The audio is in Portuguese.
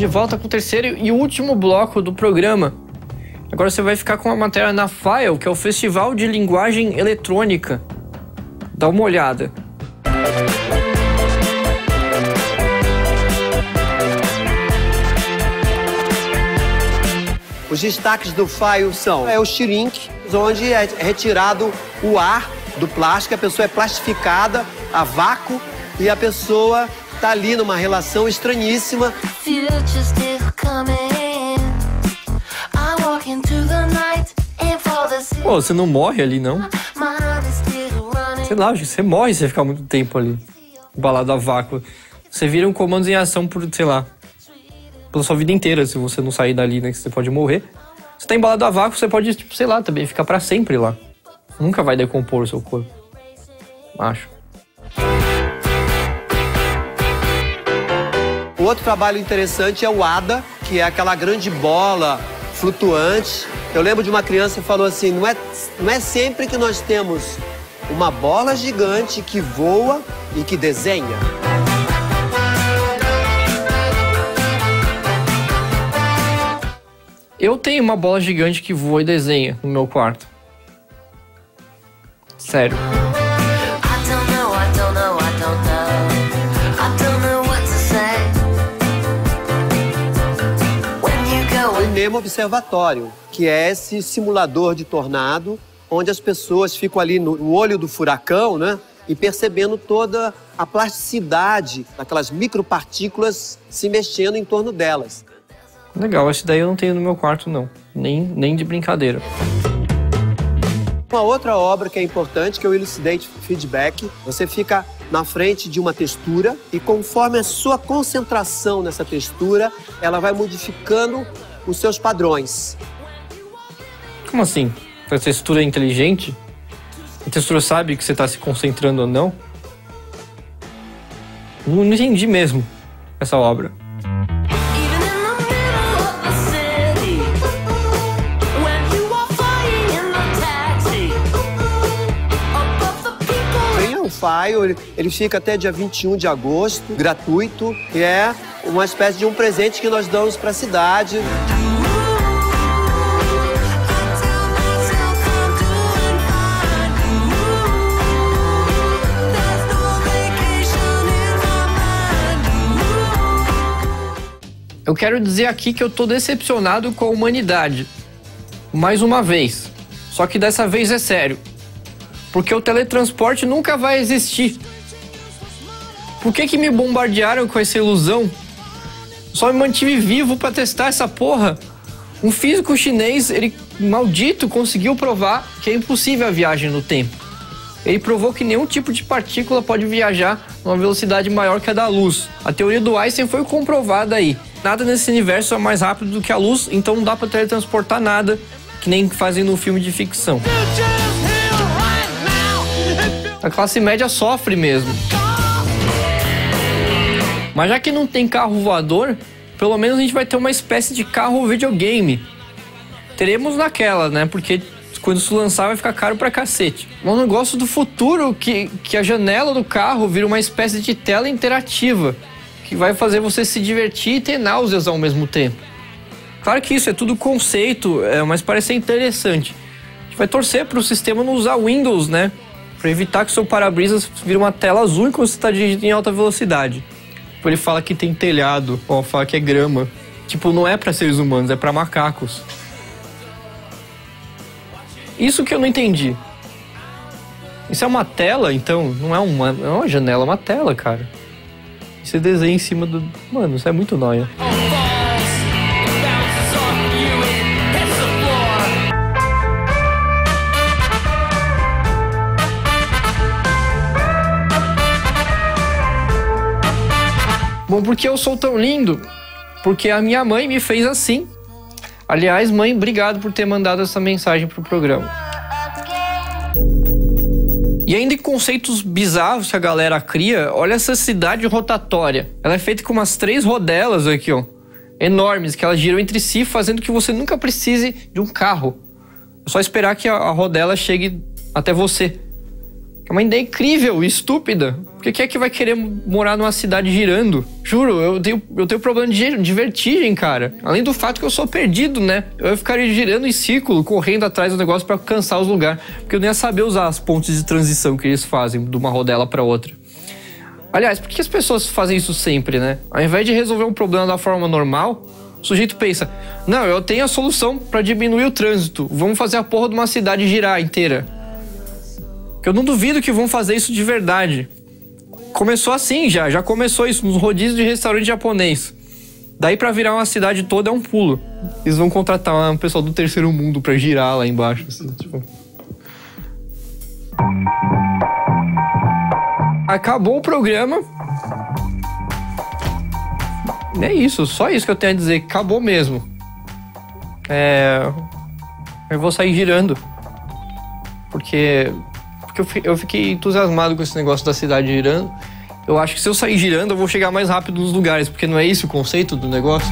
de volta com o terceiro e último bloco do programa. Agora você vai ficar com a matéria na FILE, que é o Festival de Linguagem Eletrônica. Dá uma olhada. Os destaques do FILE são é o shrink, onde é retirado o ar do plástico, a pessoa é plastificada a vácuo e a pessoa tá ali numa relação estranhíssima. Pô, você não morre ali, não? Sei lá, acho que você morre se você ficar muito tempo ali. Balado a vácuo. Você vira um comando em ação por, sei lá, pela sua vida inteira, se você não sair dali, né? Que você pode morrer. Você tá embalado a vácuo, você pode, tipo, sei lá, também ficar para sempre lá. Nunca vai decompor o seu corpo. Acho. O outro trabalho interessante é o ADA, que é aquela grande bola flutuante. Eu lembro de uma criança que falou assim: não é, não é sempre que nós temos uma bola gigante que voa e que desenha. Eu tenho uma bola gigante que voa e desenha no meu quarto. Sério. Nemo Observatório, que é esse simulador de tornado, onde as pessoas ficam ali no olho do furacão, né? E percebendo toda a plasticidade daquelas micropartículas se mexendo em torno delas. Legal, esse daí eu não tenho no meu quarto, não. Nem, nem de brincadeira. Uma outra obra que é importante, que é o Elucidate Feedback. Você fica na frente de uma textura e conforme a sua concentração nessa textura, ela vai modificando os seus padrões. Como assim? A textura é inteligente? A textura sabe que você está se concentrando ou não? Não entendi mesmo essa obra. Tem o File, ele fica até dia 21 de agosto, gratuito, e é uma espécie de um presente que nós damos para a cidade. Eu quero dizer aqui que eu tô decepcionado com a humanidade. Mais uma vez. Só que dessa vez é sério. Porque o teletransporte nunca vai existir. Por que, que me bombardearam com essa ilusão? Só me mantive vivo para testar essa porra. Um físico chinês, ele maldito, conseguiu provar que é impossível a viagem no tempo. Ele provou que nenhum tipo de partícula pode viajar numa velocidade maior que a da luz. A teoria do Einstein foi comprovada aí. Nada nesse universo é mais rápido do que a luz, então não dá para teletransportar nada, que nem fazem no filme de ficção. A classe média sofre mesmo. Mas já que não tem carro voador, pelo menos a gente vai ter uma espécie de carro videogame. Teremos naquela, né? Porque quando isso lançar vai ficar caro pra cacete. Um negócio do futuro que, que a janela do carro vira uma espécie de tela interativa que vai fazer você se divertir e ter náuseas ao mesmo tempo. Claro que isso é tudo conceito, é, mas parece interessante. A gente vai torcer para o sistema não usar Windows, né? Para evitar que seu para-brisas vire uma tela azul enquanto você está dirigindo em alta velocidade. Tipo, ele fala que tem telhado, ó, fala que é grama. Tipo, não é para seres humanos, é para macacos. Isso que eu não entendi. Isso é uma tela, então? Não é uma, não é uma janela, é uma tela, cara. Você desenha em cima do. Mano, isso é muito nóia. Bom, porque eu sou tão lindo? Porque a minha mãe me fez assim. Aliás, mãe, obrigado por ter mandado essa mensagem pro programa. E ainda em conceitos bizarros que a galera cria, olha essa cidade rotatória. Ela é feita com umas três rodelas aqui, ó. Enormes, que elas giram entre si, fazendo que você nunca precise de um carro. É só esperar que a rodela chegue até você. É uma ideia incrível e estúpida. Porque quem é que vai querer morar numa cidade girando? Juro, eu tenho, eu tenho problema de, de vertigem, cara. Além do fato que eu sou perdido, né? Eu ficaria girando em círculo, correndo atrás do negócio para alcançar os lugares. Porque eu nem ia saber usar as pontes de transição que eles fazem de uma rodela para outra. Aliás, por que as pessoas fazem isso sempre, né? Ao invés de resolver um problema da forma normal, o sujeito pensa: não, eu tenho a solução para diminuir o trânsito. Vamos fazer a porra de uma cidade girar inteira. Que eu não duvido que vão fazer isso de verdade. Começou assim já, já começou isso nos rodízios de restaurante japonês. Daí para virar uma cidade toda é um pulo. Eles vão contratar um pessoal do terceiro mundo para girar lá embaixo. Assim, tipo. Acabou o programa. É isso, só isso que eu tenho a dizer. Acabou mesmo. É. Eu vou sair girando. Porque. Porque eu fiquei entusiasmado com esse negócio da cidade girando eu acho que se eu sair girando, eu vou chegar mais rápido nos lugares, porque não é esse o conceito do negócio?